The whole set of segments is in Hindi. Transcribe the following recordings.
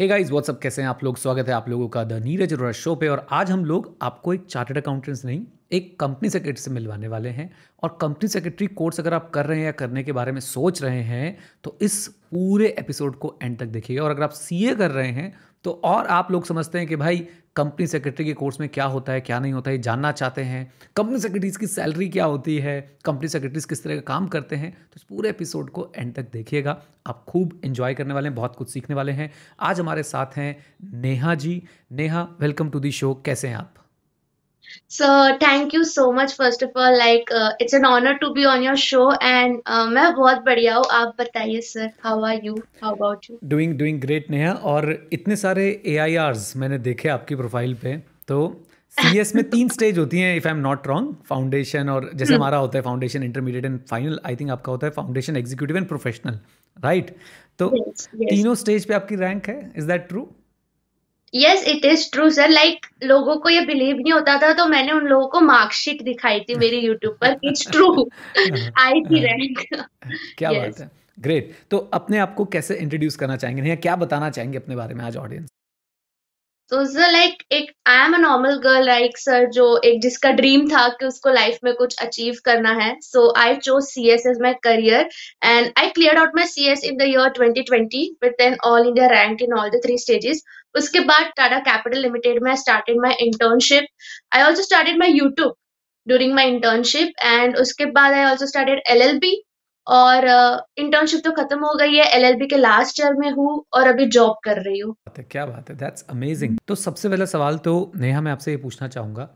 हे गाइस व्हाट्सअप कैसे हैं आप लोग? स्वागत है आप लोगों का द नीरज अरोड़ा शो पे। और आज हम लोग आपको एक चार्टर्ड अकाउंटेंट्स नहीं, एक कंपनी सेक्रेटरी से मिलवाने वाले हैं। और कंपनी सेक्रेटरी कोर्स अगर आप कर रहे हैं या करने के बारे में सोच रहे हैं तो इस पूरे एपिसोड को एंड तक देखिएगा। और अगर आप सीए कर रहे हैं तो और आप लोग समझते हैं कि भाई, कंपनी सेक्रेटरी के कोर्स में क्या होता है, क्या नहीं होता है जानना चाहते हैं। कंपनी सेक्रेटरीज की सैलरी क्या होती है, कंपनी सेक्रेटरीज किस तरह का काम करते हैं तो इस पूरे एपिसोड को एंड तक देखिएगा। आप खूब इंजॉय करने वाले हैं, बहुत कुछ सीखने वाले हैं। आज हमारे साथ हैं Neha ji. Neha, welcome to the show. कैसे हैं आप? So thank you so much first of all. Like uh, it's an honor to be on your show and uh, मैं बहुत बढ़िया हूँ। आप बताइए sir how are you how about you doing doing great Neha और इतने सारे ए मैंने देखे आपकी प्रोफ़ाइल पे। तो सी एस में तीन स्टेज होती हैं if I am not wrong foundation और जैसे हम्म। हमारा होता है foundation intermediate and final I think आपका होता है foundation executive and professional right तो yes, yes. तीनों स्टेज पे आपकी रैंक है? Is that true yes it is true sir like लोगों को ये बिलीव नहीं होता था तो मैंने उन लोगों को मार्कशीट दिखाई थी मेरी यूट्यूब पर इट्स ट्रू आई थी रैंक क्या yes. बात है। ग्रेट तो अपने आप को कैसे इंट्रोड्यूस करना चाहेंगे? या क्या बताना चाहेंगे अपने बारे में आज ऑडियंस तो सर लाइक एक I am a normal girl like sir जो एक, जिसका ड्रीम था कि उसको लाइफ में कुछ अचीव करना है। So I chose C S as my career and I clear out my C S in the year twenty twenty with an all India rank in all the three stages उसके बाद टाटा कैपिटल लिमिटेड में I started my internship I also started my YouTube during my internship and उसके बाद I also started L L B और इंटर्नशिप तो खत्म हो गई है एलएलबी के लास्ट ईयर में हूँ और अभी जॉब कर रही हूँ। क्या बात है दैट्स अमेजिंग तो सबसे पहला सवाल तो नेहा, मैं आपसे ये पूछना चाहूँगा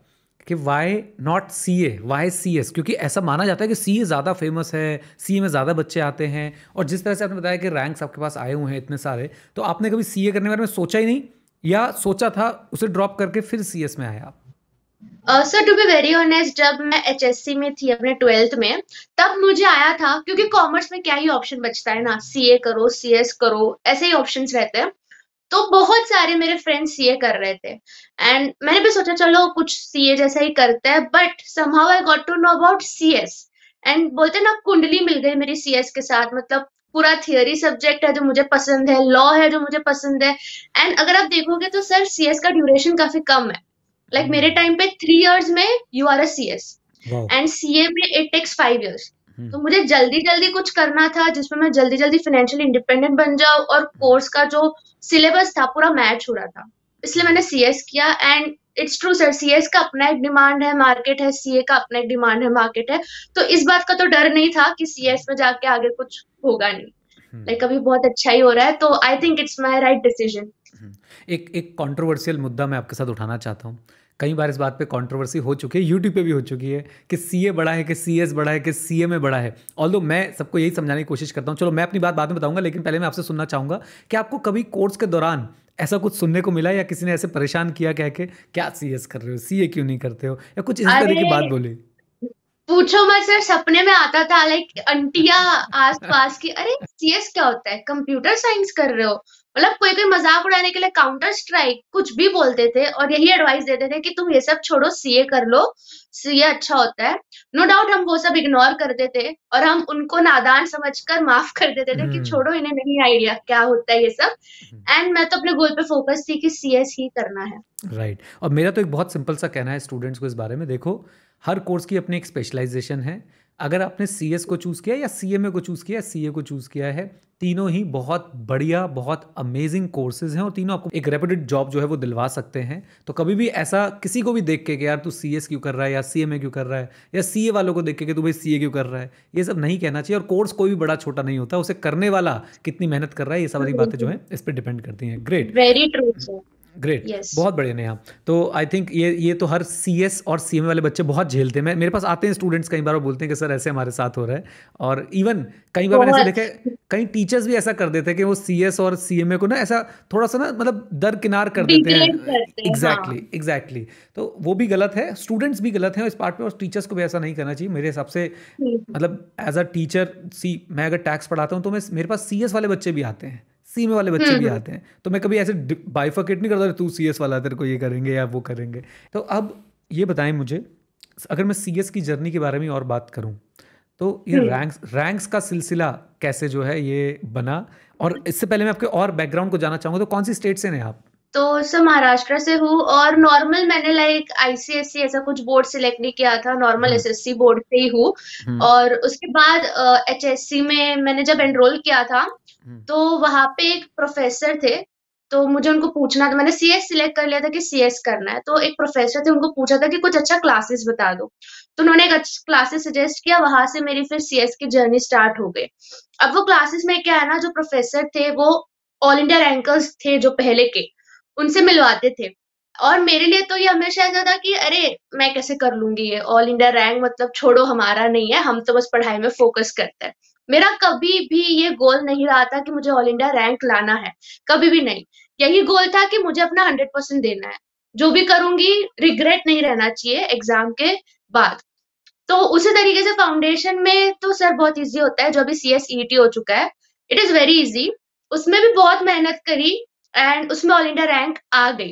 कि why not C A why C S क्योंकि ऐसा माना जाता है कि सी ए ज़्यादा फ़ेमस है सी ए में ज़्यादा बच्चे आते हैं और जिस तरह से आपने बताया कि रैंक्स आपके पास आए हुए हैं इतने सारे तो आपने कभी सी ए करने के बारे में सोचा ही नहीं? या सोचा था उसे ड्रॉप करके फिर सी एस में आया आप? Sir to be very honest जब मैं एच में थी अपने ट्वेल्थ में, तब मुझे आया था, क्योंकि कॉमर्स में क्या ही ऑप्शन बचता है ना? सी करो सी करो, ऐसे ही ऑप्शन रहते हैं। तो बहुत सारे मेरे फ्रेंड्स सीए कर रहे थे। एंड मैंने भी सोचा, चलो, कुछ सीए जैसा ही करते हैं but somehow I got to know about CS and बोलते ना, कुंडली मिल गई मेरी सीएस के साथ। मतलब पूरा थियोरी सब्जेक्ट है जो मुझे पसंद है लॉ है जो मुझे पसंद है। एंड अगर आप देखोगे तो सर सीएस का ड्यूरेशन काफ़ी कम है। लाइक मेरे टाइम पे थ्री इयर्स में you are a C S and C A में इट टेक्स फाइव ईयर्स तो मुझे जल्दी जल्दी कुछ करना था जिसमें मैं जल्दी जल्दी फाइनेंशियल इंडिपेंडेंट बन जाऊँ और कोर्स का जो सिलेबस था पूरा मैच हो रहा था। इसलिए मैंने सी एस किया and it's true sir C S का अपना एक डिमांड है मार्केट है सी ए का अपना एक डिमांड है मार्केट है। तो इस बात का तो डर नहीं था कि सी एस में जाके आगे कुछ होगा नहीं। लाइक like, अभी बहुत अच्छा ही हो रहा है तो I think it's my right decision एक एक कंट्रोवर्शियल मुद्दा मैं आपके साथ उठाना चाहता हूँ। कई बार इस बात पे कंट्रोवर्सी हो चुकी है यूट्यूब पे भी हो चुकी है कि सी ए बड़ा है कि सी एस बड़ा है कि सी ए में बड़ा है। ऑल मैं सबको यही समझाने की कोशिश करता हूँ। चलो मैं अपनी बात बाद में बताऊँगा लेकिन पहले मैं आपसे सुनना चाहूँगा कि आपको कभी कोर्स के दौरान ऐसा कुछ सुनने को मिला या किसी ने ऐसे परेशान किया कह के क्या सी एस कर रहे हो? सी ए क्यों नहीं करते हो? या कुछ इस तरह की बात बोली। पूछो मत सर सपने में आता था लाइक अंटिया आस पास की अरे सीएस क्या होता है? कंप्यूटर साइंस कर रहे हो? मतलब कोई कोई मज़ाक उड़ाने के लिए काउंटर स्ट्राइक कुछ भी बोलते थे और यही एडवाइस देते थे कि तुम ये सब छोड़ो सीए कर लो सीए अच्छा होता है नो no डाउट हम वो सब इग्नोर करते थे और हम उनको नादान समझकर माफ़ कर देते थे कि हम्म। छोड़ो इन्हें नहीं आइडिया क्या होता है ये सब एंड हम्म। मैं तो अपने गोल पे फोकस थी कि सीएस ही करना है राइट right. और मेरा तो एक बहुत सिंपल सा कहना है स्टूडेंट्स को इस बारे में देखो हर कोर्स की अपनी एक स्पेशलाइजेशन है अगर आपने सीएस को चूज़ किया या सी को चूज़ किया सी ए को चूज़ किया है तीनों ही बहुत बढ़िया बहुत अमेजिंग कोर्सेज हैं और तीनों आपको एक रेपुटेड जॉब जो है वो दिलवा सकते हैं। तो कभी भी ऐसा किसी को भी देख के कि यार तू सीएस क्यों कर रहा है या सी क्यों कर रहा है या सीए वालों को देख के कि तू भाई सीए क्यों कर रहा है ये सब नहीं कहना चाहिए। और कोर्स कोई भी बड़ा छोटा नहीं होता उसे करने वाला कितनी मेहनत कर रहा है ये सारी बातें जो है इस पर डिपेंड करती हैं। Great very true great yes. बहुत बढ़िया नेहा। तो आई थिंक ये ये तो हर सी एस और सी एम वाले बच्चे बहुत झेलते हैं। मेरे पास आते हैं स्टूडेंट्स कई बार वो बोलते हैं कि सर ऐसे हमारे साथ हो रहा है। और इवन कई बार मैंने ऐसे देखे कई टीचर्स भी ऐसा कर देते हैं कि वो सी एस और सी एम ए को ना ऐसा थोड़ा सा ना मतलब दर किनार कर देते हैं। एग्जैक्टली एग्जैक्टली हाँ. तो वो भी गलत है स्टूडेंट्स भी गलत हैं इस पार्ट में और टीचर्स को भी ऐसा नहीं करना चाहिए। मेरे हिसाब से मतलब एज अ टीचर सी मैं अगर टैक्स पढ़ाता हूँ तो मैं मेरे पास सी एस वाले बच्चे भी आते हैं। सी में वाले बच्चे भी। आते हैं तो मैं कभी ऐसे बाइफोकेट नहीं करता तू सीएस वाला तेरे को ये करेंगे या वो करेंगे तो अब ये बताएँ मुझे अगर मैं सी एस की जर्नी के बारे में और बात करूँ तो ये रैंक्स हम्म। रैंक्स का सिलसिला कैसे जो है ये बना और इससे पहले मैं आपके और बैकग्राउंड को जाना चाहूँगा तो कौन सी स्टेट से हैं आप तो सर महाराष्ट्र से हूँ और नॉर्मल मैंने लाइक आईसीएससी ऐसा कुछ बोर्ड सिलेक्ट नहीं किया था नॉर्मल एसएससी बोर्ड से ही हूँ हम्म। और उसके बाद एचएससी में मैंने जब एनरोल किया था। तो वहाँ पे एक प्रोफेसर थे तो मुझे उनको पूछना था, मैंने सीएस सिलेक्ट कर लिया था कि सीएस करना है तो एक प्रोफेसर थे, उनको पूछा था कि कुछ अच्छा क्लासेस बता दो। तो उन्होंने एक अच्छा क्लासेस सजेस्ट किया, वहाँ से मेरी फिर सीएस की जर्नी स्टार्ट हो गई। अब वो क्लासेस में क्या है ना, जो प्रोफेसर थे, वो ऑल इंडिया रैंकर्स थे जो पहले के, उनसे मिलवाते थे। और मेरे लिए तो ये हमेशा ऐसा था कि, अरे, मैं कैसे कर लूँगी ये? ऑल इंडिया रैंक मतलब छोड़ो, हमारा नहीं है, हम तो बस पढ़ाई में फोकस करते हैं। मेरा कभी भी ये गोल नहीं रहा था कि मुझे ऑल इंडिया रैंक लाना है। कभी भी नहीं। यही गोल था कि मुझे अपना हंड्रेड परसेंट देना है। जो भी करूँगी रिग्रेट नहीं रहना चाहिए एग्ज़ाम के बाद। तो उसी तरीके से फाउंडेशन में तो सर बहुत इजी होता है। जो अभी सी एस हो चुका है इट इज़ वेरी इजी उसमें भी बहुत मेहनत करी एंड उसमें ऑल इंडिया रैंक आ गई।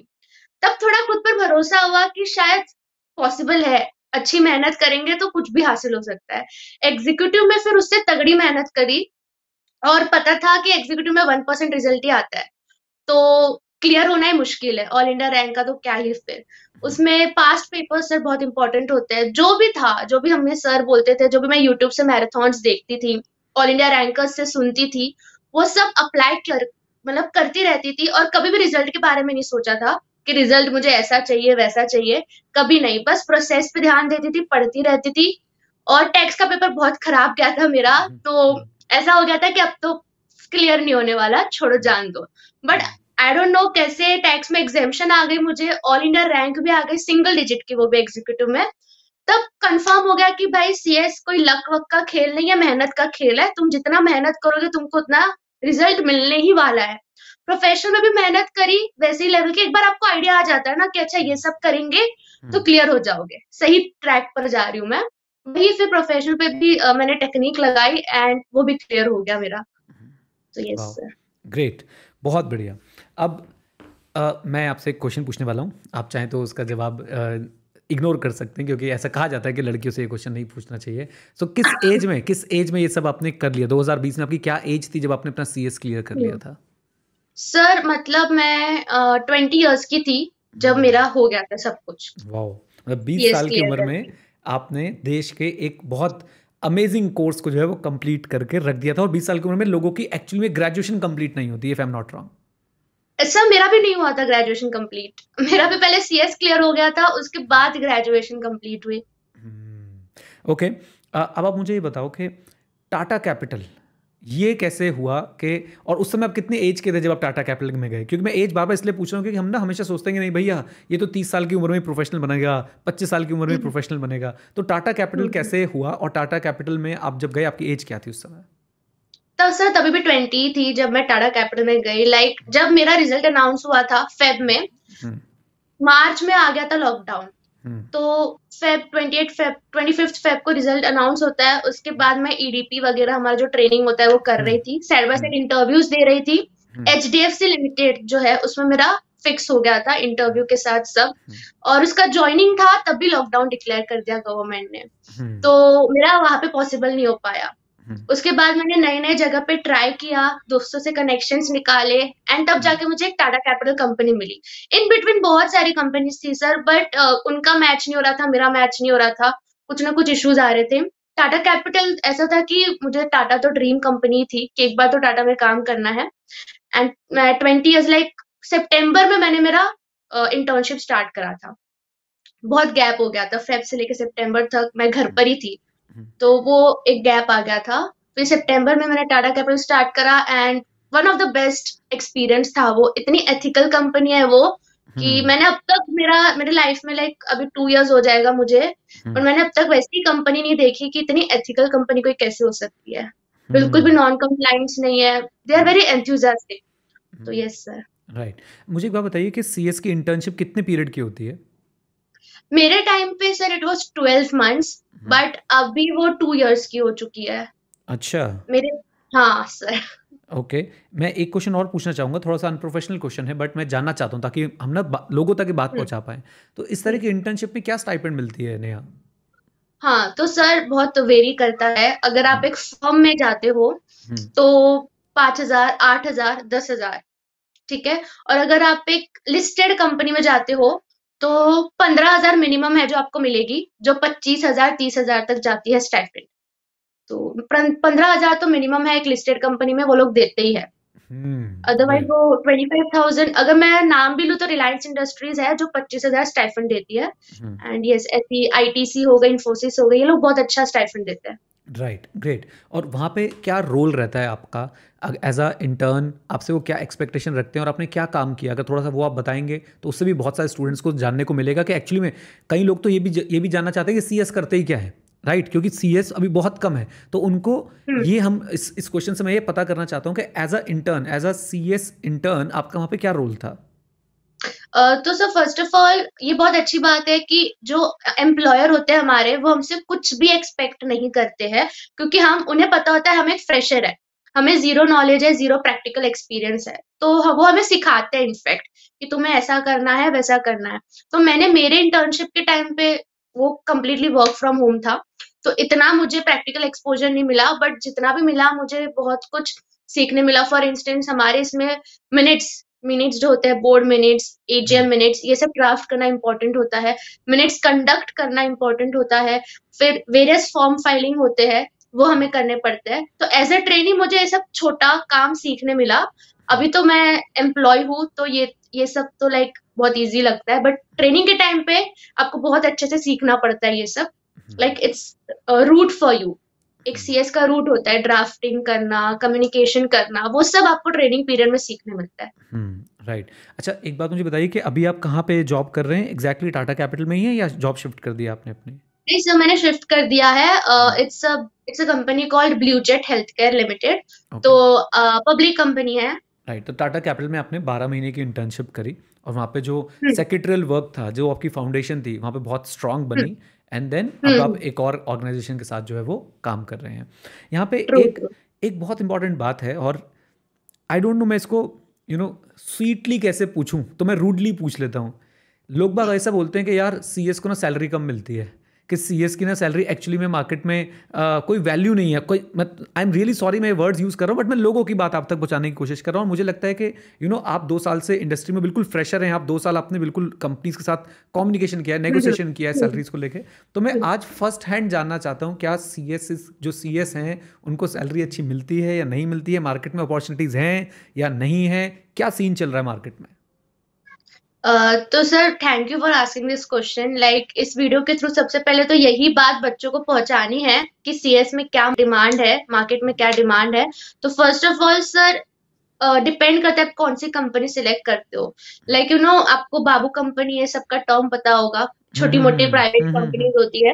तब थोड़ा खुद पर भरोसा हुआ कि शायद पॉसिबल है। अच्छी मेहनत करेंगे तो कुछ भी हासिल हो सकता है। एग्जीक्यूटिव में फिर उससे तगड़ी मेहनत करी और पता था कि एग्जीक्यूटिव में वन परसेंट रिज़ल्ट ही आता है। तो क्लियर होना ही मुश्किल है। ऑल इंडिया रैंक का तो क्या ही फिर। उसमें पास्ट पेपर सर बहुत इंपॉर्टेंट होते हैं। जो भी था, जो भी हमें सर बोलते थे, जो भी मैं यूट्यूब से मैराथॉन्स देखती थी ऑल इंडिया रैंकर्स से सुनती थी, वो सब अप्लाई कर मतलब करती रहती थी और कभी भी रिज़ल्ट के बारे में नहीं सोचा था। कि रिज़ल्ट मुझे ऐसा चाहिए वैसा चाहिए कभी नहीं। बस प्रोसेस पे ध्यान देती थी पढ़ती रहती थी और टैक्स का पेपर बहुत खराब गया था मेरा हम्म, तो हम्म। ऐसा हो गया था कि अब तो क्लियर नहीं होने वाला छोड़ो जान दो। बट आई डोंट नो कैसे टैक्स में एग्जामेशन आ गई मुझे ऑल इंडिया रैंक भी आ गई सिंगल डिजिट की वो भी एग्जीक्यूटिव में। तब कंफर्म हो गया कि भाई सीएस कोई लक वक का खेल नहीं है मेहनत का खेल है तुम जितना मेहनत करोगे तुमको उतना रिज़ल्ट मिलने ही वाला है। प्रोफेशनल में भी मेहनत करी वैसे ही लेवल की एक बार आपको आइडिया आ जाता है ना कि अच्छा ये सब करेंगे तो क्लियर हम्म। हो जाओगे। सही ट्रैक पर जा रही हूँ मैं। वही फिर प्रोफेशनल पे भी uh, मैंने टेक्निक लगाई एंड वो भी क्लियर हो गया मेरा। तो यस ग्रेट बहुत बढ़िया। अब uh, मैं आपसे एक क्वेश्चन पूछने वाला हूँ। आप चाहें तो उसका जवाब इग्नोर कर सकते हैं क्योंकि ऐसा कहा जाता है कि लड़कियों से ये क्वेश्चन नहीं पूछना चाहिए। सो so, किस एज में किस एज में ये सब आपने कर लिया? 2020 में आपकी क्या एज थी जब आपने अपना सीएस क्लियर कर लिया था? सर मतलब मैं ट्वेंटी इयर्स की थी जब हम्म। मेरा हो गया था सब कुछ। वाओ मतलब बीस साल की उम्र में आपने देश के एक बहुत अमेजिंग कोर्स को जो है वो कंप्लीट करके रख दिया था और बीस साल की उम्र में लोगों की एक्चुअली में ग्रेजुएशन कंप्लीट नहीं होती if I am not wrong sir मेरा भी नहीं हुआ था ग्रेजुएशन कंप्लीट मेरा भी पहले सीएस क्लियर हो गया था उसके बाद ग्रेजुएशन कंप्लीट हुई। Okay hmm, okay. अब आप मुझे ये बताओ कि टाटा कैपिटल ये कैसे हुआ कि और उस समय आप कितने एज के थे जब आप टाटा कैपिटल में गए क्योंकि मैं एज बार बार इसलिए पूछ रहा हूँ क्योंकि हम ना हमेशा सोचते हैं कि नहीं भैया ये तो तीस साल की उम्र में प्रोफेशनल बनेगा पच्चीस साल की उम्र में प्रोफेशनल हम्म। बनेगा तो टाटा कैपिटल हम्म। कैसे हुआ और टाटा कैपिटल में आप जब गए आपकी एज क्या थी उस समय तब सर तभी भी ट्वेंटी थी जब मैं टाटा कैपिटल में गई लाइक जब मेरा रिज़ल्ट अनाउंस हुआ था फेब में मार्च हम्म। में आ गया था लॉकडाउन। तो Feb twenty eight Feb twenty fifth Feb को रिज़ल्ट अनाउंस होता है उसके बाद मैं ईडीपी e वगैरह हमारा जो ट्रेनिंग होता है वो कर रही थी। साइड बाय साइड इंटरव्यूज़ दे रही थी। H D F C limited जो है उसमें मेरा फिक्स हो गया था इंटरव्यू के साथ सब। हम्म। और उसका ज्वाइनिंग था तब भी लॉकडाउन डिक्लेयर कर दिया गवर्नमेंट ने। हम्म। तो मेरा वहाँ पे पॉसिबल नहीं हो पाया। हम्म। उसके बाद मैंने नए नए जगह पे ट्राई किया दोस्तों से कनेक्शंस निकाले एंड तब जाके मुझे एक टाटा कैपिटल कंपनी मिली। इन बिटवीन बहुत सारी कंपनीज़ थी सर बट uh, उनका मैच नहीं हो रहा था मेरा मैच नहीं हो रहा था। कुछ ना कुछ इश्यूज़ आ रहे थे। टाटा कैपिटल ऐसा था कि मुझे टाटा तो ड्रीम कंपनी थी कि एक बार तो टाटा में काम करना है। एंड मैं ट्वेंटी ईयर्स लाइक सेप्टेम्बर में मैंने मेरा इंटर्नशिप uh, स्टार्ट करा था। बहुत गैप हो गया था फेब से लेकर सितंबर तक मैं घर पर ही थी। तो वो एक गैप आ गया था। फिर सितंबर में मैंने टाटा कैपिटल स्टार्ट करा and one of the best experience था वो। इतनी एथिकल कंपनी है वो कि हम्म। मैंने अब तक मेरा मेरे लाइफ में लाइक अभी टू इयर्स हो जाएगा मुझे हम्म। और मैंने अब तक वैसी कंपनी नहीं देखी कि इतनी एथिकल कंपनी कोई कैसे हो सकती है। बिल्कुल भी नॉन कंप्लाइंस नहीं है। दे आर वेरी एंथुजियास्टिक तो यस सर राइट मुझे एक बात बताइए कि सीएस की इंटर्नशिप कितने पीरियड की होती है? मेरे टाइम पे sir it was twelve months but अभी वो टू इयर्स की हो चुकी है अच्छा मेरे हाँ सर ओके okay. मैं एक क्वेश्चन और पूछना चाहूँगा थोड़ा सा अनप्रोफेशनल क्वेश्चन है बट मैं जानना चाहता हूँ ताकि हम ना लोगों तक बात हम्म। पहुँचा पाए तो इस तरह की इंटर्नशिप में क्या स्टाइपेंड मिलती है नेहा हाँ तो सर बहुत वेरी करता है अगर आप हम्म। एक फर्म में जाते हो हम्म। तो पाँच हज़ार आठ हज़ार दस हज़ार ठीक है और अगर आप एक लिस्टेड कंपनी में जाते हो तो पंद्रह हज़ार मिनिमम है जो आपको मिलेगी जो पच्चीस हज़ार तीस हज़ार तक जाती है स्टाइपेंड तो पंद्रह हज़ार तो मिनिमम है एक लिस्टेड कंपनी में वो लोग देते ही है। अदरवाइज़ हम्म, वो ट्वेंटी फाइव थाउज़ेंड अगर मैं नाम भी लू तो रिलायंस इंडस्ट्रीज़ है जो पच्चीस हज़ार स्टाइफन देती है। एंड यस ऐसी आई टी सी हो गई इन्फोसिस हो गई ये लोग बहुत अच्छा स्टाइफन देते हैं। राइट right, ग्रेट और वहाँ पे क्या रोल रहता है आपका? एज अ इंटर्न आपसे वो क्या एक्सपेक्टेशन रखते हैं और आपने क्या काम किया? अगर थोड़ा सा वो आप बताएँगे तो उससे भी बहुत सारे स्टूडेंट्स को जानने को मिलेगा कि एक्चुअली में कई लोग तो ये भी ये भी जानना चाहते हैं कि सीएस करते ही क्या है। राइट right, क्योंकि सीएस अभी बहुत कम है। तो उनको हम्म। ये हम इस इस क्वेश्चन से मैं ये पता करना चाहता हूँ कि as a intern as a C intern आपका वहाँ पे क्या रोल था? तो सर फ़र्स्ट ऑफ़ ऑल ये बहुत अच्छी बात है कि जो एम्प्लॉयर होते हैं हमारे, वो हमसे कुछ भी एक्सपेक्ट नहीं करते हैं, क्योंकि हम, उन्हें पता होता है हम एक फ्रेशर है। हमें ज़ीरो नॉलेज है ज़ीरो प्रैक्टिकल एक्सपीरियंस है। तो वो हमें सिखाते हैं इनफैक्ट कि तुम्हें ऐसा करना है, वैसा करना है। तो मैंने मेरे इंटर्नशिप के टाइम पे वो कम्प्लीटली वर्क फ्रॉम होम था। तो इतना मुझे प्रैक्टिकल एक्सपोजर नहीं मिला बट जितना भी मिला, मुझे बहुत कुछ सीखने मिला। फॉर इंस्टेंस हमारे इसमें मिनट्स मिनट्स जो होते हैं बोर्ड मिनट्स एजीएम मिनट्स ये सब ड्राफ्ट करना इंपॉर्टेंट होता है। मिनट्स कंडक्ट करना इंपॉर्टेंट होता है। फिर वेरियस फॉर्म फाइलिंग होते हैं वो हमें करने पड़ते हैं। तो एज ए ट्रेनिंग मुझे ये सब छोटा काम सीखने मिला। अभी तो मैं एम्प्लॉय हूँ तो ये ये सब तो लाइक बहुत इजी लगता है। बट ट्रेनिंग के टाइम पे आपको बहुत अच्छे से सीखना पड़ता है ये सब। Like it's route for you एक सीएस हम्म। का रूट होता है ड्राफ्टिंग करना कम्युनिकेशन करना वो सब आपको ट्रेनिंग पीरियड में सीखने मिलता है। Right hmm, right. अच्छा एक बात मुझे बताइए कि अभी आप कहाँ पे जॉब कर रहे हैं? एग्जैक्टली टाटा कैपिटल में ही है या जॉब शिफ्ट कर दिया आपने अपनी? नहीं सर मैंने शिफ्ट कर दिया है। It's it's a company called blue jet health care limited तो पब्लिक uh, कंपनी है। राइट तो टाटा कैपिटल में आपने 12 महीने की इंटर्नशिप करी और वहाँ पे जो सेक्रेटरियल हम्म। वर्क था जो आपकी फाउंडेशन थी वहाँ पे बहुत स्ट्रांग बनी। एंड देन अब आप हम्म। एक और ऑर्गेनाइजेशन के साथ जो है वो काम कर रहे हैं। यहाँ पे एक एक बहुत इंपॉर्टेंट बात है और आई डोंट नो मैं इसको यू नो स्वीटली कैसे पूछूँ? तो मैं रूडली पूछ लेता हूँ। लोग बाग ऐसा बोलते हैं कि यार सीएस को ना सैलरी कम मिलती है। कि सी एस की ना सैलरी एक्चुअली में मार्केट में आ, कोई वैल्यू नहीं है। कोई मैं आई एम रियली सॉरी मैं वर्ड्स यूज़ कर रहा हूँ बट मैं लोगों की बात आप तक पहुँचाने की कोशिश कर रहा हूँ। मुझे लगता है कि यू you नो know, आप दो साल से इंडस्ट्री में बिल्कुल फ्रेशर हैं। आप दो साल आपने बिल्कुल कंपनीज़ के साथ कॉम्युनिकेशन किया है नेगोशिएशन किया है सैलरीज को लेकर तो मैं आज फ़र्स्ट हैंड जानना चाहता हूँ क्या सी एस जो सी एस हैं उनको सैलरी अच्छी मिलती है या नहीं मिलती है? मार्केट में अपॉर्चुनिटीज़ हैं या नहीं है? क्या सीन चल रहा है मार्केट में? तो sir thank you for asking this question like इस वीडियो के थ्रू सबसे पहले तो यही बात बच्चों को पहुंचानी है कि सीएस में क्या डिमांड है मार्केट में क्या डिमांड है. तो first of all sir depend करता है आप कौन सी कंपनी सिलेक्ट करते हो. लाइक यू नो आपको बाबू कंपनी है सबका टर्म पता होगा. छोटी मोटी प्राइवेट कंपनीज़ होती है.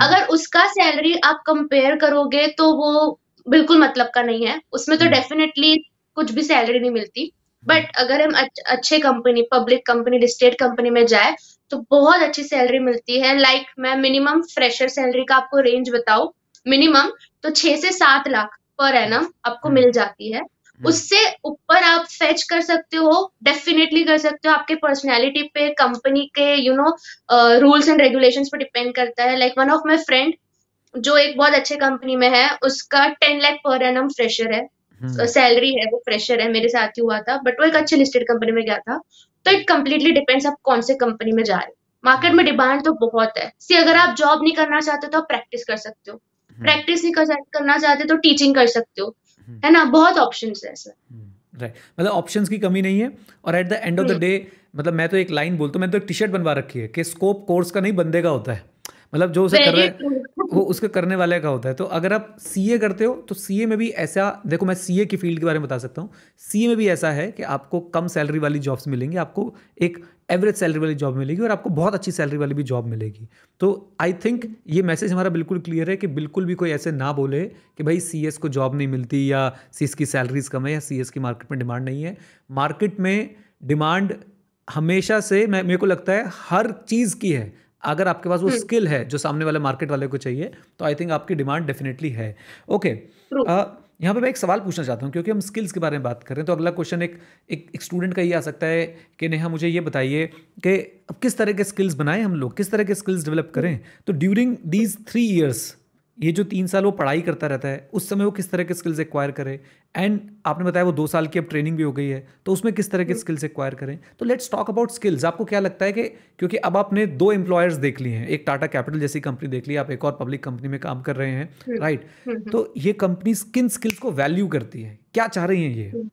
अगर उसका सैलरी आप कंपेयर करोगे तो वो बिल्कुल मतलब का नहीं है. उसमें तो डेफिनेटली हम्म। कुछ भी सैलरी नहीं मिलती. बट अगर हम अच्छे company public company listed company में जाए तो बहुत अच्छी सैलरी मिलती है। लाइक like, मैं मिनिमम फ्रेशर सैलरी का आपको रेंज बताऊँ मिनिमम तो छह से सात लाख पर एनम आपको मिल जाती है। हम्म। उससे ऊपर आप फेच कर सकते हो डेफिनेटली कर सकते हो। आपके पर्सनैलिटी पे कंपनी के you know rules and regulation पे डिपेंड करता है। Like one of my friend जो एक बहुत अच्छे कंपनी में है उसका ten lakh per annum fresher है। सैलरी हम्म। है वो फ्रेशर है मेरे साथ ही हुआ था बट वो एक अच्छी लिस्टेड कंपनी में गया था। तो इट कम्प्लीटली डिपेंड्स आप कौन से कंपनी में जा रहे हो। मार्केट में डिमांड तो बहुत है। सी अगर आप जॉब नहीं करना चाहते तो आप प्रैक्टिस कर सकते हो। Practice hmm. नहीं करना चाहते तो टीचिंग कर सकते हो। हम्म। है ना? बहुत ऑप्शन है सर राइट मतलब ऑप्शंस की कमी नहीं है और at the end of the day मतलब मैं तो एक लाइन बोलता हूँ मैं तो एक टी शर्ट बनवा रखी है कि स्कोप कोर्स का नहीं बंदे का होता है। मतलब जो उसे कर रहे हैं वो उसके करने वाले का होता है। तो अगर आप सीए करते हो तो सीए में भी ऐसा देखो मैं सीए की फ़ील्ड के बारे में बता सकता हूँ। सी में भी ऐसा है कि आपको कम सैलरी वाली जॉब्स मिलेंगी आपको एक एवरेज सैलरी वाली जॉब मिलेगी और आपको बहुत अच्छी सैलरी वाली भी जॉब मिलेगी। तो आई थिंक ये मैसेज हमारा बिल्कुल क्लियर है कि बिल्कुल भी कोई ऐसे ना बोले कि भाई सीएस को जॉब नहीं मिलती या सीएस की सैलरीज कम है या सीएस की मार्केट में डिमांड नहीं है। मार्केट में डिमांड हमेशा से मैं मेरे को लगता है हर चीज़ की है। अगर आपके पास वो स्किल हम्म। है जो सामने वाले मार्केट वाले को चाहिए तो आई थिंक आपकी डिमांड डेफिनेटली है ओके okay. यहाँ पे मैं एक सवाल पूछना चाहता हूँ क्योंकि हम स्किल्स के बारे में बात कर रहे हैं तो अगला क्वेश्चन एक एक, एक स्टूडेंट का ये आ सकता है कि नेहा मुझे ये बताइए कि अब किस तरह के स्किल्स बनाएँ हम लोग किस तरह के स्किल्स डेवलप करें तो ड्यूरिंग दीज थ्री ईयर्स ये जो तीन साल वो पढ़ाई करता रहता है उस समय वो किस तरह के स्किल्स एक्वायर करे? एंड आपने बताया वो दो साल की अब ट्रेनिंग भी हो गई है तो उसमें किस तरह के स्किल्स हम्म। एक्वायर करें? तो लेट्स टॉक अबाउट स्किल्स आपको क्या लगता है कि क्योंकि अब आपने दो एम्प्लॉयर्स देख लिए हैं एक टाटा कैपिटल जैसी कंपनी देख ली आप एक और पब्लिक कंपनी में काम कर रहे हैं राइट हम्म। तो ये कंपनी किन स्किल्स को वैल्यू करती है? क्या चाह रही है ये?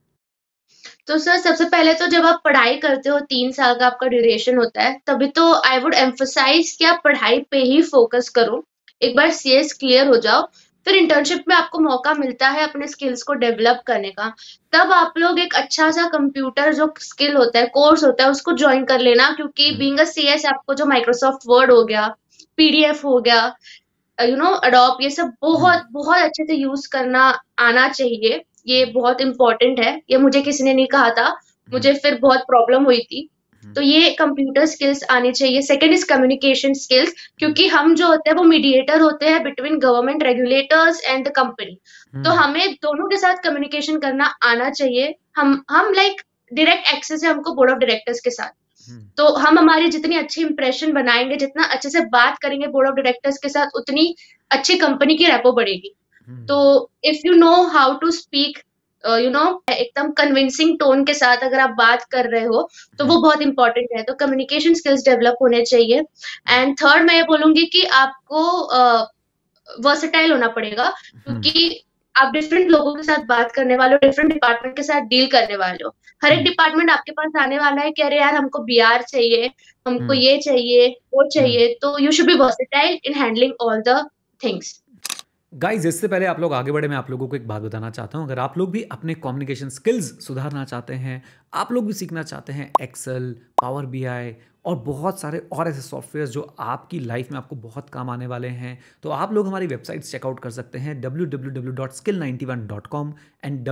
तो सर सबसे पहले तो जब आप पढ़ाई करते हो तीन साल का आपका ड्यूरेशन होता है तभी तो आई वुड एम्फोसाइज कि आप पढ़ाई पे ही फोकस करो। एक बार सीएस क्लियर हो जाओ फिर इंटर्नशिप में आपको मौका मिलता है अपने स्किल्स को डेवलप करने का तब आप लोग एक अच्छा सा कंप्यूटर जो स्किल होता है कोर्स होता है उसको ज्वाइन कर लेना क्योंकि बीइंग अ सीएस आपको जो माइक्रोसॉफ्ट वर्ड हो गया पीडीएफ हो गया यू नो अडोप ये सब बहुत हम्म। बहुत अच्छे से यूज़ करना आना चाहिए ये बहुत इंपॉर्टेंट है ये मुझे किसी ने नहीं कहा था मुझे हम्म। फिर बहुत प्रॉब्लम हुई थी। तो ये कंप्यूटर स्किल्स आनी चाहिए। सेकेंड इज़ कम्युनिकेशन स्किल्स क्योंकि हम जो होते हैं वो मीडिएटर होते हैं between government regulators and the company तो हमें दोनों के साथ कम्युनिकेशन करना आना चाहिए। हम हम लाइक डायरेक्ट एक्सेस है हमको बोर्ड ऑफ़ डायरेक्टर्स के साथ। हम्म। तो हम हमारी जितनी अच्छी इंप्रेशन बनाएँगे जितना अच्छे से बात करेंगे बोर्ड ऑफ़ डायरेक्टर्स के साथ उतनी अच्छी कंपनी की रेपो बढ़ेगी। हम्म। तो if you know how to speak you know एकदम कन्विंसिंग टोन के साथ अगर आप बात कर रहे हो तो वो बहुत इंपॉर्टेंट है। तो कम्युनिकेशन स्किल्स डेवलप होने चाहिए। एंड थर्ड मैं ये बोलूँगी कि आपको वर्सेटाइल uh, होना पड़ेगा हम्म। क्योंकि आप डिफरेंट लोगों के साथ बात करने वाले हो डिफरेंट डिपार्टमेंट के साथ डील करने वाले हो। हर एक डिपार्टमेंट हम्म। आपके पास आने वाला है कि अरे यार हमको बी चाहिए हमको ये चाहिए वो चाहिए तो you should be versatile in handling all the things guys इससे पहले आप लोग आगे बढ़े, मैं आप लोगों को एक बात बताना चाहता हूँ। अगर आप लोग भी अपने कम्युनिकेशन स्किल्स सुधारना चाहते हैं आप लोग भी सीखना चाहते हैं एक्सेल पावर बीआई और बहुत सारे और ऐसे सॉफ्टवेयर जो आपकी लाइफ में आपको बहुत काम आने वाले हैं तो आप लोग हमारी वेबसाइट चेकआउट कर सकते हैं W W W dot skill ninety one dot com and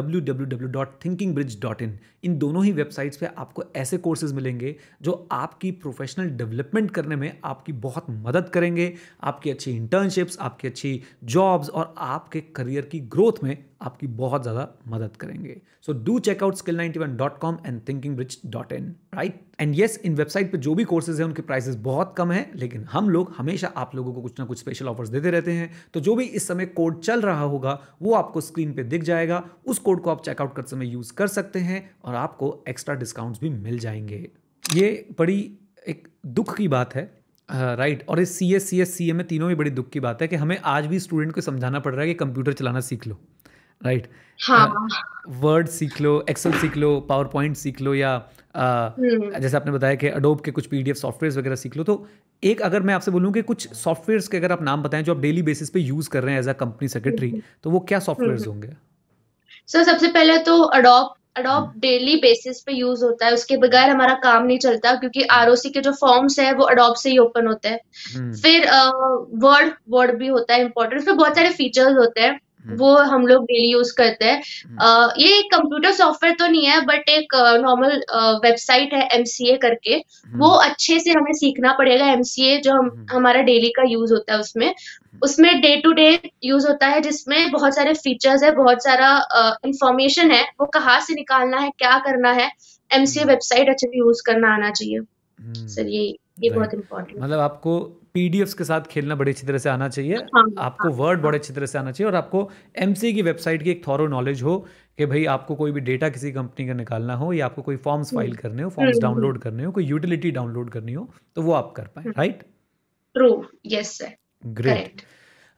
in in दोनों ही वेबसाइट्स पे आपको ऐसे कोर्सेज मिलेंगे जो आपकी प्रोफेशनल डेवलपमेंट करने में आपकी बहुत मदद करेंगे, आपकी अच्छी इंटर्नशिप्स आपकी अच्छी जॉब्स और आपके करियर की ग्रोथ में आपकी बहुत ज़्यादा मदद करेंगे। So do checkout skill ninety one dot com and thinking bridge dot in right and yes in website पर जो भी कोर्सेज हैं उनके प्राइसेस बहुत कम है लेकिन हम लोग हमेशा आप लोगों को कुछ ना कुछ स्पेशल ऑफर्स देते रहते हैं। तो जो भी इस समय कोड चल रहा होगा वो आपको स्क्रीन पर दिख जाएगा। उस कोड को आप चेकआउट करते समय यूज़ कर सकते हैं और आपको एक्स्ट्रा डिस्काउंट्स भी मिल जाएँगे। ये बड़ी एक दुख की बात है राइट uh, right. और इस C S C S C M में तीनों में बड़ी दुख की बात है कि हमें आज भी स्टूडेंट को समझाना पड़ रहा है कि कंप्यूटर चलाना सीख लो। राइट हाँ। वर्ड सीख लो एक्सेल सीख लो पावर पॉइंट सीख लो या हम्म। जैसे आपने बताया कि अडोब के कुछ पीडीएफ सॉफ्टवेयर वगैरह सीख लो तो एक अगर मैं आपसे बोलूँ कि कुछ सॉफ्टवेयर्स के अगर आप नाम बताएँ जो आप डेली बेसिस पे यूज़ कर रहे हैं एज अ कंपनी सेक्रेटरी तो वो क्या सॉफ्टवेयर होंगे? सर सबसे पहले तो अडोप अडोप डेली बेसिस पे यूज़ होता है उसके बगैर हमारा काम नहीं चलता क्योंकि आरओसी के जो फॉर्म्स है वो अडोप से ही ओपन होते हैं। हम्म। फिर वर्ड वर्ड भी होता है इम्पोर्टेंट उसमें बहुत सारे फीचर्स होते हैं। हम्म। वो हम लोग डेली यूज़ करते हैं। uh, ये कंप्यूटर सॉफ्टवेयर तो नहीं है बट एक नॉर्मल uh, वेबसाइट है एमसीए करके। वो अच्छे से हमें सीखना पड़ेगा एमसीए जो हम हमारा डेली का यूज़ होता है उसमें। उसमें डे टू डे यूज़ होता है जिसमें बहुत सारे फीचर्स है बहुत सारा इंफॉर्मेशन uh, है। वो कहाँ से निकालना है क्या करना है एमसीए वेबसाइट अच्छे से यूज़ करना आना चाहिए। सर ये ये बहुत इम्पोर्टेंट मतलब आपको पीडीएफ के साथ खेलना बड़ी अच्छी तरह से आना चाहिए। हाँ, आपको हाँ, वर्ड बड़े अच्छी तरह से आना चाहिए और आपको एम की वेबसाइट की एक थॉरो नॉलेज हो कि भाई आपको कोई भी डेटा किसी कंपनी का निकालना हो या आपको कोई फॉर्म्स फ़ाइल हम्म। करने हो फॉर्म्स हम्म, डाउनलोड। करने हो कोई यूटिलिटी डाउनलोड करनी हो तो वो आप कर पाए right true yes sir great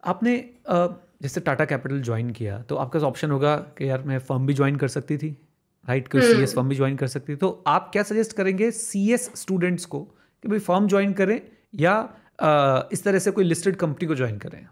आपने जैसे टाटा कैपिटल ज्वाइन किया तो आपका ऑप्शन होगा कि यार मैं फर्म भी ज्वाइन कर सकती थी राइट कोई सी एस फर्म भी ज्वाइन कर सकती थी। तो आप क्या सजेस्ट करेंगे सी एस स्टूडेंट्स को कि भाई फर्म ज्वाइन करें या इस तरह से कोई लिस्टेड कंपनी को ज्वाइन करें।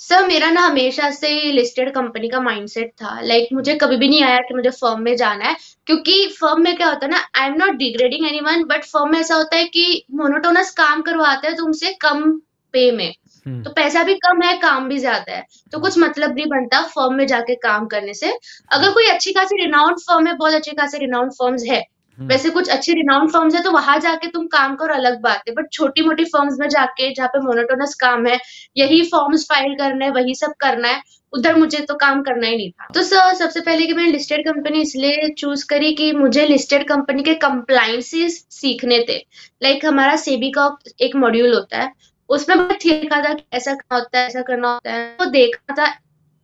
सर मेरा ना हमेशा से लिस्टेड कंपनी का माइंडसेट था। लाइक like, मुझे कभी भी नहीं आया कि मुझे फर्म में जाना है क्योंकि फर्म में क्या होता है ना I am not degrading anyone but firm में ऐसा होता है कि मोनोटोनस काम करवाते हैं तुमसे कम पे में। हम्म। तो पैसा भी कम है काम भी ज़्यादा है। तो कुछ मतलब नहीं बनता फर्म में जाके काम करने से। अगर कोई अच्छी खासी रिनाउंड फर्म है बहुत अच्छी खासी रिनाउंड फर्म्स है। वैसे कुछ अच्छे रिनाउंड फर्म्स है तो वहाँ जाके तुम काम करो अलग बात है बट छोटी मोटी फर्म्स में जाके जहाँ पे मोनोटोनस काम है, यही फॉर्म्स फ़ाइल करना है वही सब करना है, उधर मुझे तो काम करना ही नहीं था। तो सर सबसे पहले कि मैंने लिस्टेड कंपनी इसलिए चूज़ करी कि मुझे लिस्टेड कंपनी के कंप्लाइंसेस सीखने थे। लाइक like हमारा सेबी का एक मॉड्यूल होता है, उसमें मैंने देखा था कि ऐसा करना होता है, ऐसा करना होता है तो देखा था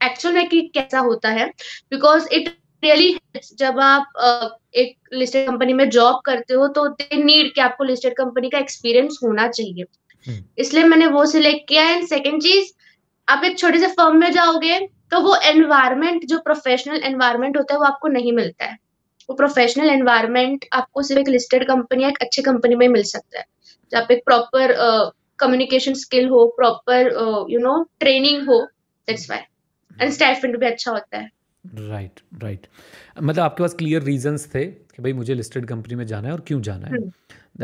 एक्चुअल में कि कैसा होता है बिकॉज़ इट रियली जब आप एक लिस्टेड कंपनी में जॉब करते हो तो दे नीड कि आपको लिस्टेड कंपनी का एक्सपीरियंस होना चाहिए। हम्म। इसलिए मैंने वो सिलेक्ट किया एंड सेकेंड चीज़ आप एक छोटे से फर्म में जाओगे तो वो एनवायरमेंट जो प्रोफेशनल एनवायरमेंट होता है वो आपको नहीं मिलता है। वो प्रोफेशनल एनवायरमेंट आपको सिर्फ़ एक लिस्टेड कंपनी या एक अच्छी कंपनी में मिल सकता है। जहाँ पे एक प्रॉपर कम्युनिकेशन स्किल हो प्रॉपर यू नो ट्रेनिंग हो दैट्स वाई एंड स्टाइफेंड भी अच्छा होता है। राइट राइट मतलब आपके पास क्लियर रीजंस थे कि भाई मुझे लिस्टेड कंपनी में जाना है और क्यों जाना है।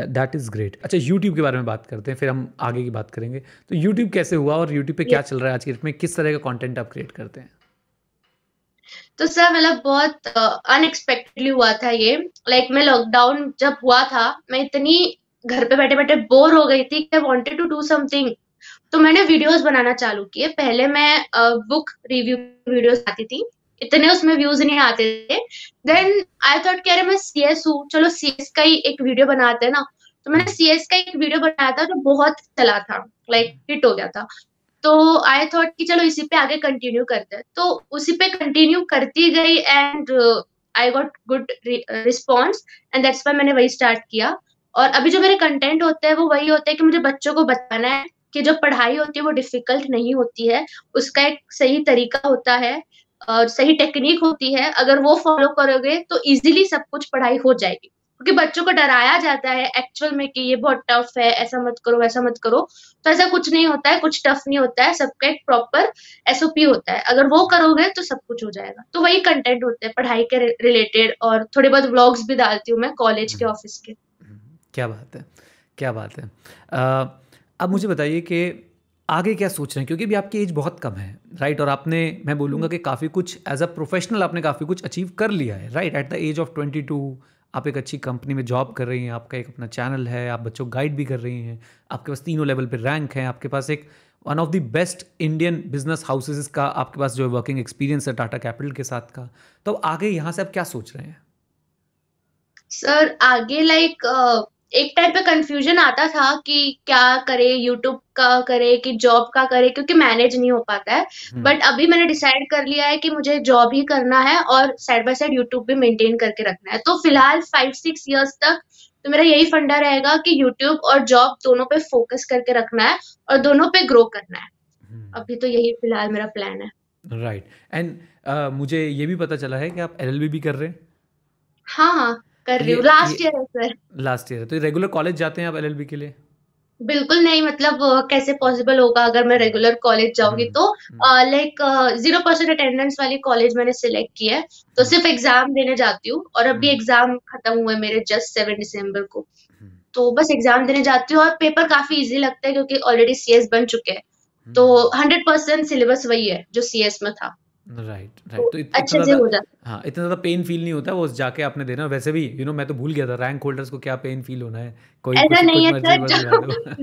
दैट इज़ ग्रेट अच्छा यूट्यूब के बारे में बात करते हैं फिर हम आगे की बात करेंगे। तो यूट्यूब कैसे हुआ और यूट्यूब पे क्या चल रहा है आज की डेट में किस तरह का कंटेंट आप क्रिएट करते हैं? तो सर मतलब बहुत अनएक्सपेक्टेडली uh, हुआ था ये। लाइक like, मैं लॉकडाउन जब हुआ था मैं इतनी घर पे बैठे बैठे बोर हो गई थी कि I wanted to do something तो मैंने वीडियोस बनाना चालू किए। पहले मैं बुक रिव्यू वीडियोस आती थी। इतने उसमें व्यूज़ नहीं आते थे। देन आई थॉट कह रहे मैं सी एस हूँ। चलो सी एस का ही एक वीडियो बनाते हैं ना। तो मैंने सी एस का एक वीडियो बनाया था जो बहुत चला था। लाइक like, हिट हो गया था। तो आई थॉट कि चलो इसी पे आगे कंटिन्यू करते हैं। तो उसी पे कंटिन्यू करती गई and I got good response and that's why मैंने वही स्टार्ट किया। और अभी जो मेरे कंटेंट होते हैं वो वही होते हैं कि मुझे बच्चों को बताना है कि जो पढ़ाई होती है वो डिफ़िकल्ट नहीं होती है। उसका एक सही तरीका होता है। सही टेक्निक होती है अगर वो फॉलो करोगे तो इजीली सब कुछ पढ़ाई हो जाएगी। क्योंकि बच्चों को डराया जाता है एक्चुअल में कि ये बहुत टफ है ऐसा मत करो वैसा मत करो। तो ऐसा कुछ नहीं होता है कुछ टफ नहीं होता है सबका एक प्रॉपर एसओपी होता है। अगर वो करोगे तो सब कुछ हो जाएगा। तो वही कंटेंट होते हैं पढ़ाई के रिलेटेड और थोड़े बहुत व्लॉग्स भी डालती हूँ मैं कॉलेज के ऑफ़िस हम्म। के। क्या बात है क्या बात है। आ, अब मुझे बताइए कि आगे क्या सोच रहे हैं? क्योंकि अभी आपकी एज बहुत कम है राइट और आपने मैं बोलूँगा कि काफ़ी कुछ एज अ प्रोफेशनल आपने काफ़ी कुछ अचीव कर लिया है right at the age of twenty two आप एक अच्छी कंपनी में जॉब कर रही हैं आपका एक अपना चैनल है आप बच्चों को गाइड भी कर रही हैं आपके पास तीनों लेवल पर रैंक है आपके पास एक one of the best Indian business houses का आपके पास जो है वर्किंग एक्सपीरियंस है टाटा कैपिटल के साथ का। तो आगे यहाँ से आप क्या सोच रहे हैं? सर आगे लाइक like, एक टाइम पे कंफ्यूजन आता था कि क्या करे यूट्यूब का करे कि जॉब का करे क्योंकि मैनेज नहीं हो पाता है बट हम्म। अभी मैंने डिसाइड कर लिया है कि मुझे जॉब ही करना है और साइड बाय साइड यूट्यूब भी मेंटेन करके रखना है तो फ़िलहाल फाइव सिक्स इयर्स तक तो मेरा यही फंडा रहेगा कि यूट्यूब और जॉब दोनों पे फोकस करके रखना है और दोनों पे ग्रो करना है हम्म। अभी तो यही फ़िलहाल मेरा प्लान है राइट right. एंड uh, मुझे ये भी पता चला है कि आप एल भी कर रहे हैं हाँ हाँ कर रही हूँ। लास्ट ईयर है सर लास्ट ईयर तो रेगुलर कॉलेज जाते हैं आप एलएलबी के लिए? बिल्कुल नहीं मतलब कैसे पॉसिबल होगा अगर मैं रेगुलर कॉलेज जाऊँगी हम्म, तो? लाइक ज़ीरो परसेंट अटेंडेंस वाली कॉलेज मैंने सिलेक्ट की है। तो हम्म। सिर्फ़ एग्ज़ाम देने जाती हूँ और अभी एग्ज़ाम हम्म। खत्म हुए मेरे जस्ट सेवन दिसंबर को। तो बस एग्ज़ाम देने जाती हूँ और पेपर काफ़ी इजी लगता है क्योंकि ऑलरेडी सीएस बन चुके हैं। तो हंड्रेड परसेंट सिलेबस वही है जो सीएस में था। राइट राइट तो इतना ज़्यादा हाँ इतना ज़्यादा पेन फील नहीं होता वो जाके आपने देना। वैसे भी यू नो मैं तो भूल गया था रैंक होल्डर्स को क्या पेन फील होना है? कोई ऐसा नहीं है सर जो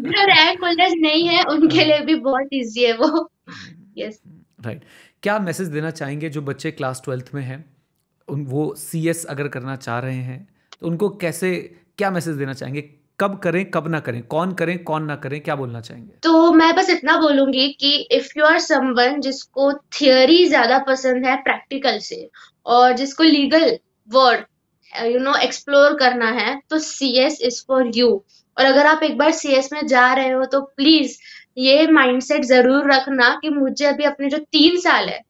जो रैंक होल्डर्स नहीं है उनके हाँ। लिए भी बहुत इजी है वो। यस राइट क्या मैसेज देना चाहेंगे जो बच्चे क्लास ट्वेल्थ में हैं? उन वो सीएस अगर करना चाह रहे हैं तो उनको कैसे क्या मैसेज देना चाहेंगे? कब करें, कब ना करें, कौन करें, कौन ना करें, क्या बोलना चाहेंगे? तो मैं बस इतना बोलूँगी कि इफ़ यू आर समवन जिसको थियोरी ज़्यादा पसंद है प्रैक्टिकल से, और जिसको legal word you know explore करना है तो C S is for you और अगर आप एक बार सी एस में जा रहे हो तो प्लीज़ ये माइंडसेट ज़रूर रखना कि मुझे अभी अपने जो तीन साल है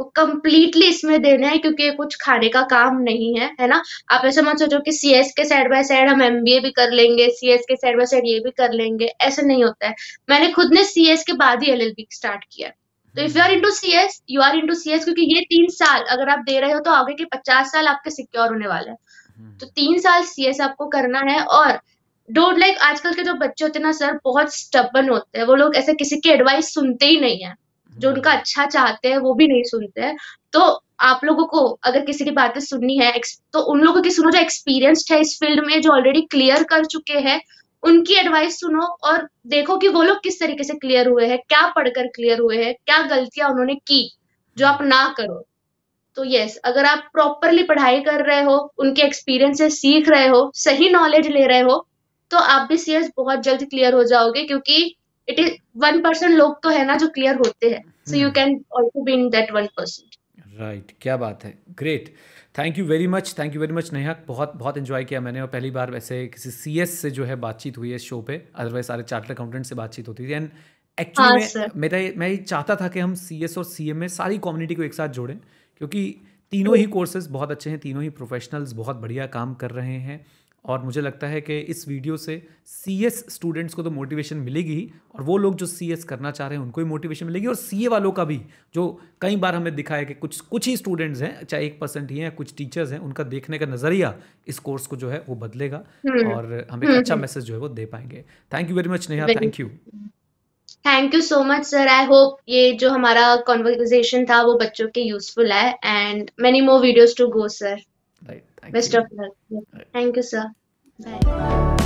वो कंप्लीटली इसमें देना है क्योंकि ये कुछ खाने का काम नहीं है है ना? आप ऐसा मत सोचो कि सी एस के साइड बाय साइड हम एम बी ए भी कर लेंगे सी एस के साइड बाय साइड ये भी कर लेंगे ऐसा नहीं होता है। मैंने खुद ने सी एस के बाद ही एल एल बी स्टार्ट किया तो if you are into C S you are into C S क्योंकि ये तीन साल अगर आप दे रहे हो तो आगे के पचास साल आपके सिक्योर होने वाले हैं। हम्म। तो तीन साल सी एस आपको करना है और डोंट लाइक like, आजकल के जो बच्चे होते हैं ना सर बहुत स्टबन होते हैं। वो लोग ऐसे किसी की एडवाइस सुनते ही नहीं है। जो उनका अच्छा चाहते हैं, वो भी नहीं सुनते हैं। तो आप लोगों को अगर किसी की बातें सुननी है तो उन लोगों की सुनो जो एक्सपीरियंस्ड है इस फ़ील्ड में, जो ऑलरेडी क्लियर कर चुके हैं, उनकी एडवाइस सुनो और देखो कि वो लोग किस तरीके से क्लियर हुए हैं, क्या पढ़कर क्लियर हुए हैं, क्या गलतियाँ उन्होंने की, जो आप ना करो। तो यस अगर आप प्रॉपरली पढ़ाई कर रहे हो, उनके एक्सपीरियंस से सीख रहे हो, सही नॉलेज ले रहे हो तो आप भी सीएस बहुत जल्द क्लियर हो जाओगे, क्योंकि इट इज़ वन पर्सन लोग तो है ना जो क्लियर होते हैं। So you can also be in that one person right क्या बात है। Great thank you very much thank you very much Neha बहुत बहुत इन्जॉय किया मैंने और पहली बार वैसे किसी सी से जो है बातचीत हुई है शो पे। अदरवाइज़ सारे चार्टर अकाउंटेंट से बातचीत होती थी। एंड एक्चुअली हाँ, मेरा मैं चाहता था कि हम सी और सी में सारी कम्युनिटी को एक साथ जोड़ें। क्योंकि तीनों ही कोर्सेज बहुत अच्छे हैं तीनों ही प्रोफेशनल्स बहुत बढ़िया काम कर रहे हैं। और मुझे लगता है कि इस वीडियो से सी एस स्टूडेंट्स को तो मोटिवेशन मिलेगी ही और वो लोग जो सी एस करना चाह रहे हैं उनको भी मोटिवेशन मिलेगी। और सी ए वालों का भी जो कई बार हमें दिखा है कि कुछ कुछ ही स्टूडेंट्स हैं चाहे एक परसेंट ही हैं कुछ टीचर्स हैं उनका देखने का नज़रिया इस कोर्स को जो है वो बदलेगा हम्म। और हम एक अच्छा मैसेज जो है वो दे पाएँगे। Thank you very much Neha thank you thank you so much sir I hope ये जो हमारा कॉन्वर्जेशन था वो बच्चों के यूजफुल है and many more videos to go sir Thank Best you. of luck. Thank you, sir. Bye.